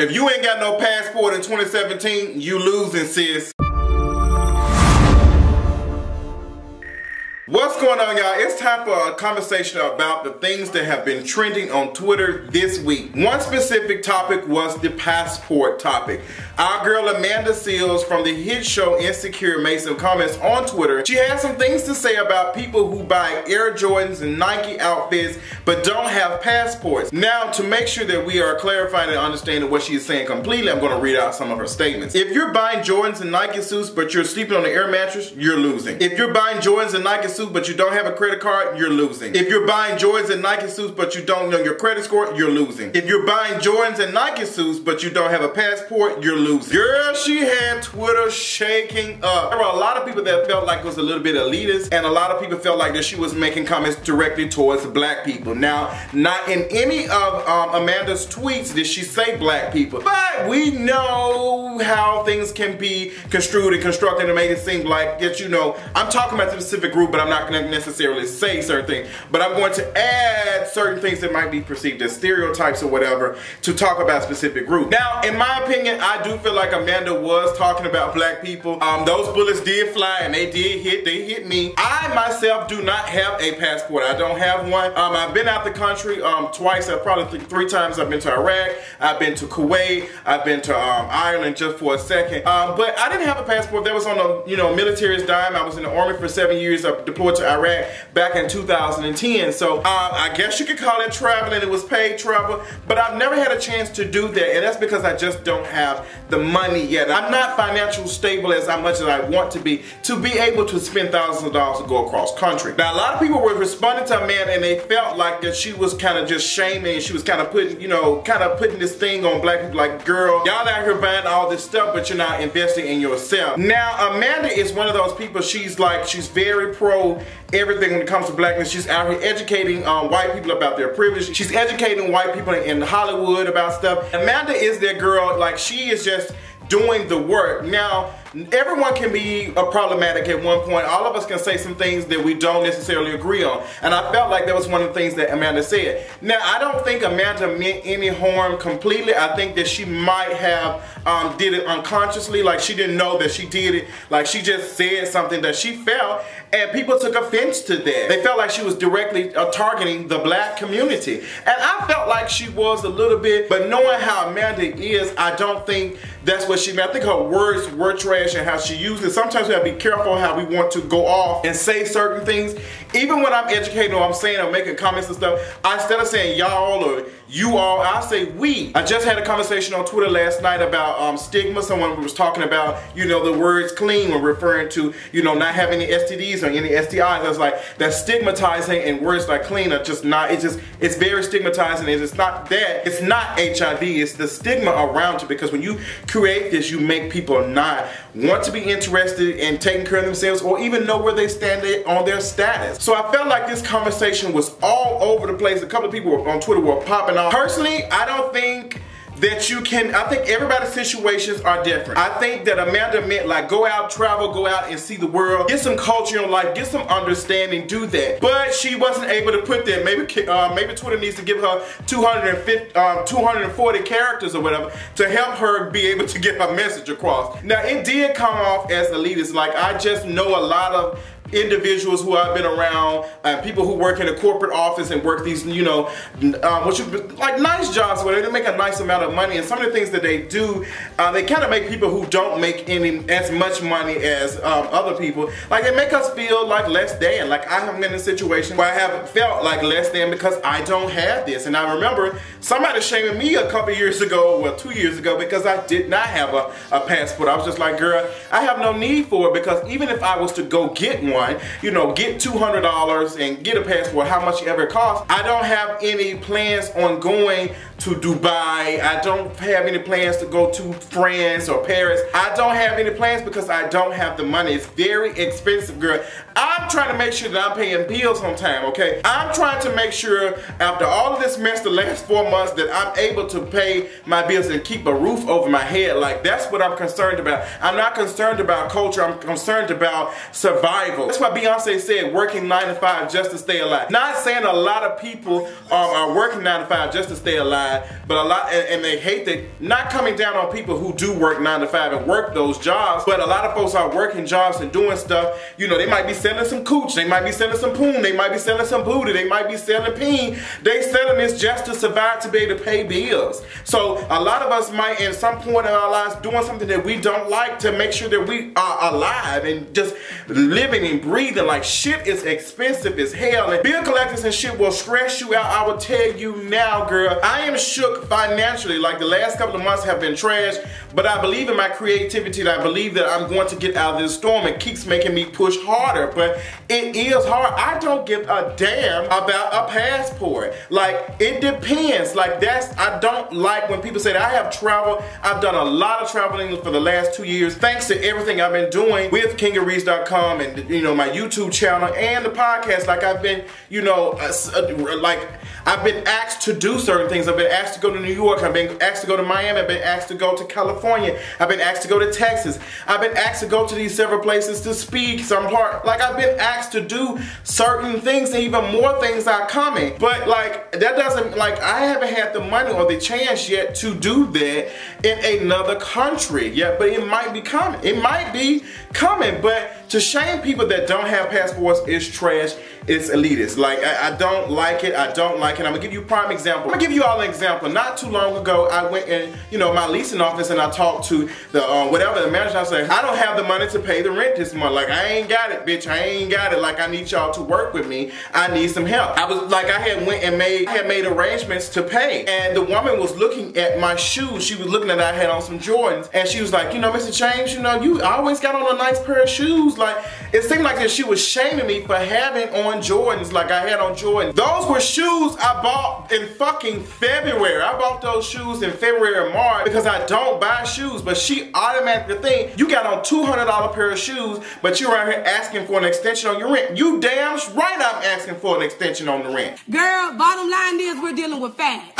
If you ain't got no passport in 2017, you losing, sis. What's going on y'all? It's time for a conversation about the things that have been trending on Twitter this week. One specific topic was the passport topic. Our girl Amanda Seales from the hit show Insecure made some comments on Twitter. She had some things to say about people who buy Air Jordans and Nike outfits but don't have passports. Now to make sure that we are clarifying and understanding what she is saying completely, I'm going to read out some of her statements. If you're buying Jordans and Nike suits but you're sleeping on an air mattress, you're losing. If you're buying Jordans and Nike suits suit but you don't have a credit card, you're losing. If you're buying Jordans and Nike suits but you don't know your credit score, you're losing. If you're buying Jordans and Nike suits but you don't have a passport, you're losing. Girl, she had Twitter shaking up. There were a lot of people that felt like it was a little bit elitist and a lot of people felt like that she was making comments directly towards black people. Now, not in any of um, Amanda's tweets did she say black people, but we know how things can be construed and constructed and made it seem like that, you know, I'm talking about the specific group, but I'm not going to necessarily say certain things, but I'm going to add certain things that might be perceived as stereotypes or whatever to talk about specific group. Now, in my opinion, I do feel like Amanda was talking about black people. Um, those bullets did fly and they did hit, they hit me. I myself do not have a passport. I don't have one. Um, I've been out the country um, twice, uh, probably th three times. I've been to Iraq, I've been to Kuwait, I've been to um, Ireland just for a second. Um, but I didn't have a passport. That was on the you know military's dime. I was in the army for seven years. I to Iraq back in 2010. So um, I guess you could call it traveling. It was paid travel, but I've never had a chance to do that, and that's because I just don't have the money yet. I'm not financially stable as much as I want to be to be able to spend thousands of dollars to go across country. Now, a lot of people were responding to man, and they felt like that she was kind of just shaming. She was kind of putting, you know, kind of putting this thing on black people like, girl, y'all out here buying all this stuff, but you're not investing in yourself. Now, Amanda is one of those people, she's like, she's very pro everything when it comes to blackness. She's out here educating um, white people about their privilege. She's educating white people in Hollywood about stuff. Amanda is their girl. Like she is just doing the work. Now, everyone can be a problematic at one point. All of us can say some things that we don't necessarily agree on. And I felt like that was one of the things that Amanda said. Now, I don't think Amanda meant any harm completely. I think that she might have um, did it unconsciously, like she didn't know that she did it. Like she just said something that she felt and people took offense to that. They felt like she was directly uh, targeting the black community. And I felt like she was a little bit, but knowing how Amanda is, I don't think that's what she meant. I think her words were trash and how she used it. Sometimes we have to be careful how we want to go off and say certain things. Even when I'm educating or I'm saying or making comments and stuff, I, instead of saying y'all or you all, I say we. I just had a conversation on Twitter last night about um, stigma. Someone was talking about, you know, the words clean when referring to, you know, not having any STDs or any STIs. I was like, that's stigmatizing and words like clean are just not, it's just, it's very stigmatizing. It's not that, it's not HIV, it's the stigma around it because when you create this, you make people not want to be interested in taking care of themselves or even know where they stand on their status. So I felt like this conversation was all over the place. A couple of people on Twitter were popping off. Personally, I don't think that you can, I think everybody's situations are different. I think that Amanda meant like go out, travel, go out and see the world, get some culture in life, get some understanding, do that. But she wasn't able to put that. Maybe uh, maybe Twitter needs to give her 250, um, 240 characters or whatever to help her be able to get her message across. Now it did come off as elitist. Like I just know a lot of individuals who I've been around, uh, people who work in a corporate office and work these, you know, uh, what you, like nice jobs where they make a nice amount of money. And some of the things that they do, uh, they kind of make people who don't make any as much money as um, other people, like they make us feel like less than. Like I have been in a situation where I haven't felt like less than because I don't have this. And I remember somebody shaming me a couple years ago, well, two years ago, because I did not have a, a passport. I was just like, girl, I have no need for it because even if I was to go get one, you know, get $200 and get a passport, how much it ever costs. I don't have any plans on going to Dubai. I don't have any plans to go to France or Paris. I don't have any plans because I don't have the money. It's very expensive, girl. I'm trying to make sure that I'm paying bills on time, okay? I'm trying to make sure after all of this mess the last four months that I'm able to pay my bills and keep a roof over my head. Like, that's what I'm concerned about. I'm not concerned about culture. I'm concerned about survival. That's why Beyonce said working nine to five just to stay alive. Not saying a lot of people um, are working nine to five just to stay alive, but a lot, and, and they hate that, not coming down on people who do work nine to five and work those jobs, but a lot of folks are working jobs and doing stuff. You know, they might be selling some cooch, they might be selling some poon, they might be selling some booty, they might be selling peen. They selling this just to survive to be able to pay bills. So a lot of us might, in some point in our lives, doing something that we don't like to make sure that we are alive and just living and breathing like shit is expensive as hell. And bill collectors and shit will stress you out. I will tell you now, girl. I am shook financially. Like the last couple of months have been trash, but I believe in my creativity and I believe that I'm going to get out of this storm. It keeps making me push harder, but it is hard. I don't give a damn about a passport. Like it depends. Like that's I don't like when people say that I have traveled. I've done a lot of traveling for the last two years thanks to everything I've been doing with kingofreads.com and you know my YouTube channel and the podcast. Like I've been, you know, uh, uh, like I've been asked to do certain things. I've been asked to go to New York. I've been asked to go to Miami. I've been asked to go to California. I've been asked to go to Texas. I've been asked to go to these several places to speak some part. Like I've been asked to do certain things and even more things are coming. But like that doesn't like I haven't had the money or the chance yet to do that in another country. Yeah, but it might be coming. It might be coming. But to shame people that don't have passports is trash it's elitist. Like, I, I, don't like it. I don't like it. I'm gonna give you a prime example. I'm gonna give you all an example. Not too long ago, I went in, you know, my leasing office and I talked to the, uh, whatever, the manager. I said, I don't have the money to pay the rent this month. Like, I ain't got it, bitch. I ain't got it. Like, I need y'all to work with me. I need some help. I was, like, I had went and made, had made arrangements to pay. And the woman was looking at my shoes. She was looking at I had on some Jordans. And she was like, you know, Mr. James, you know, you always got on a nice pair of shoes. Like, it seemed like that she was shaming me for having on on Jordans like I had on Jordan. Those were shoes I bought in fucking February. I bought those shoes in February or March because I don't buy shoes. But she automatically think you got on $200 pair of shoes, but you're out here asking for an extension on your rent. You damn right I'm asking for an extension on the rent. Girl, bottom line is we're dealing with facts.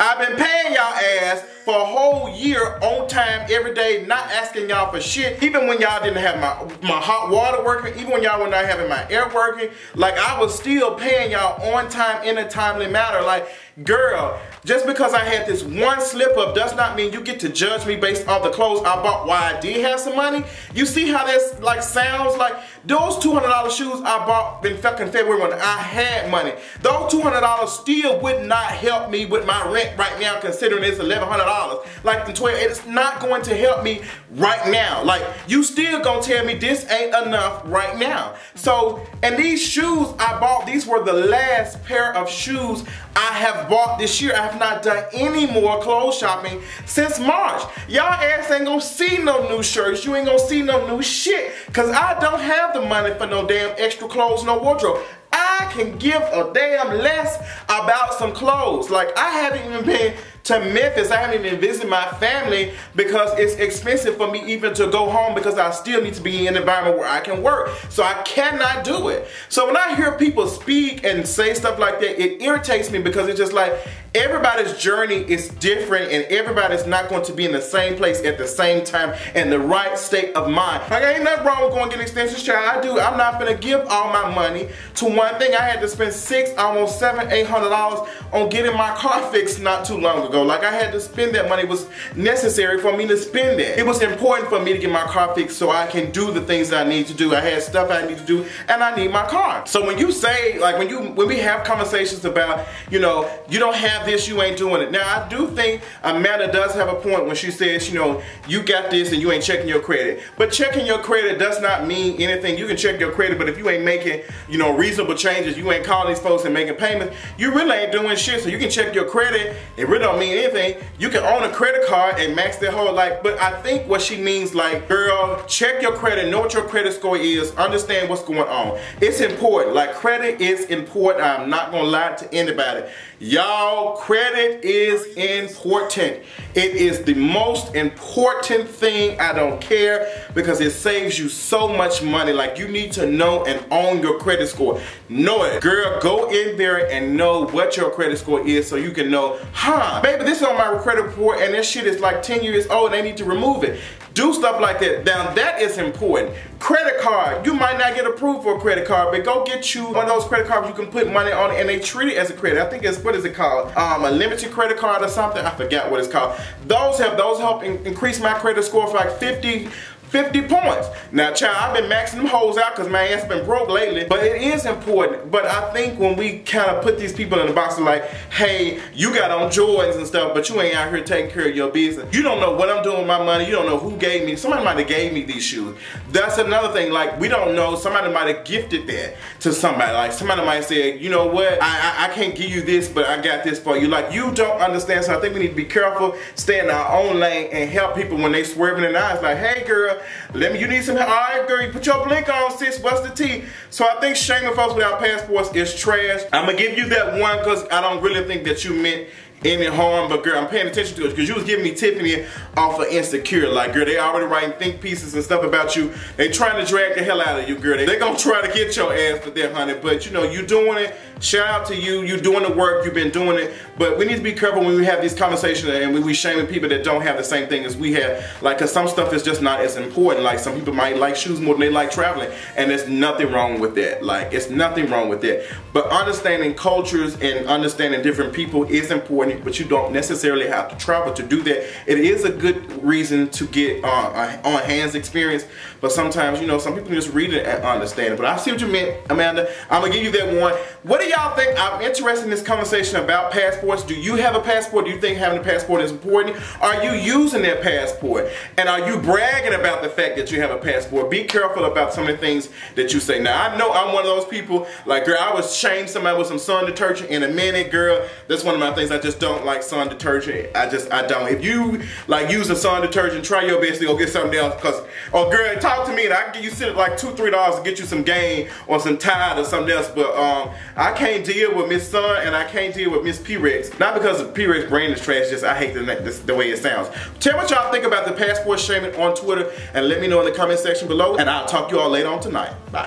I've been paying y'all ass for a whole year on time every day, not asking y'all for shit. Even when y'all didn't have my, my hot water working, even when y'all were not having my air working, like I was still paying y'all on time in a timely manner. Like, girl, just because I had this one slip up does not mean you get to judge me based off the clothes I bought while I did have some money. You see how this like sounds like those $200 shoes I bought in fucking February when I had money. Those $200 still would not help me with my rent right now considering it's $1,100. Like the 12, it's not going to help me right now. Like you still gonna tell me this ain't enough right now. So, and these shoes I bought, these were the last pair of shoes I have bought this year. I have not done any more clothes shopping since March. Y'all ass ain't gonna see no new shirts. You ain't gonna see no new shit. Cause I don't have the money for no damn extra clothes, no wardrobe. I can give a damn less about some clothes. Like I haven't even been to Memphis. I haven't even visited my family because it's expensive for me even to go home because I still need to be in an environment where I can work. So I cannot do it. So when I hear people speak and say stuff like that, it irritates me because it's just like everybody's journey is different and everybody's not going to be in the same place at the same time in the right state of mind. Like ain't nothing wrong with going to get extensions, child. I do. I'm not gonna give all my money to one thing. I had to spend six, almost seven, eight hundred dollars on getting my car fixed not too long ago. Like I had to spend that money. It was necessary for me to spend it. It was important for me to get my car fixed so I can do the things that I need to do. I had stuff I need to do and I need my car. So when you say, like when you when we have conversations about, you know, you don't have this, you ain't doing it. Now I do think Amanda does have a point when she says, you know, you got this and you ain't checking your credit. But checking your credit does not mean anything. You can check your credit, but if you ain't making, you know, reasonable changes, you ain't calling these folks and making payments, you really ain't doing shit. So you can check your credit. It really don't mean anything. You can own a credit card and max their whole life. But I think what she means like, girl, check your credit, know what your credit score is, understand what's going on. It's important. Like credit is important. I'm not gonna lie to anybody. Y'all, credit is important. It is the most important thing. I don't care because it saves you so much money. Like you need to know and own your credit score. Know it. Girl, go in there and know what your credit score is so you can know, huh, baby, this is on my credit report and this shit is like 10 years old and they need to remove it. Do stuff like that. Now that is important. Credit card, you might not get approved for a credit card, but go get you one of those credit cards you can put money on and they treat it as a credit. I think it's, what is it called? Um, a limited credit card or something. I forgot what it's called. Those have, those help in, increase my credit score for like 50, 50 points. Now, child, I've been maxing them hoes out because my ass been broke lately, but it is important. But I think when we kind of put these people in the box of like, hey, you got on Jordans and stuff, but you ain't out here taking care of your business. You don't know what I'm doing with my money. You don't know who gave me. Somebody might have gave me these shoes. That's another thing. Like, we don't know. Somebody might have gifted that to somebody. Like, somebody might say, you know what? I, I, I can't give you this, but I got this for you. Like, you don't understand. So I think we need to be careful, stay in our own lane, and help people when they swerving in the eyes. Like, hey, girl, let me, you need some. All right, girl, you put your blink on, sis. What's the tea? So I think shaming folks without passports is trash. I'm gonna give you that one because I don't really think that you meant any harm, but girl, I'm paying attention to it because you was giving me Tiffany off of Insecure. Like, girl, they already writing think pieces and stuff about you. They trying to drag the hell out of you, girl. They, they gonna try to get your ass for that, honey. But you know, you doing it. Shout out to you. You doing the work. You've been doing it. But we need to be careful when we have these conversations and we, we shaming people that don't have the same thing as we have. Like, cause some stuff is just not as important. Like, some people might like shoes more than they like traveling, and there's nothing wrong with that. Like, it's nothing wrong with that. But understanding cultures and understanding different people is important. But you don't necessarily have to travel to do that. It is a good reason to get uh, on hands experience. But sometimes, you know, some people just read it and understand it. But I see what you meant, Amanda. I'm gonna give you that one. What do y'all think? I'm interested in this conversation about passports. Do you have a passport? Do you think having a passport is important? Are you using that passport? And are you bragging about the fact that you have a passport? Be careful about some of the things that you say. Now, I know I'm one of those people, like, girl, I was shame somebody with some sun detergent in a minute, girl. That's one of my things. I just don't like sun detergent. I just, I don't. If you, like, use a sun detergent, try your best to go get something else. Because, oh, girl, talk to me and I can get you sit like two, three dollars to get you some Gain or some Tide or something else. But um, I can't deal with Miss Sun and I can't deal with Miss Purex. Not because the Purex brand is trash, just I hate the, the, the way it sounds. Tell me what y'all think about the passport shaming on Twitter and let me know in the comment section below. And I'll talk to you all later on tonight. Bye.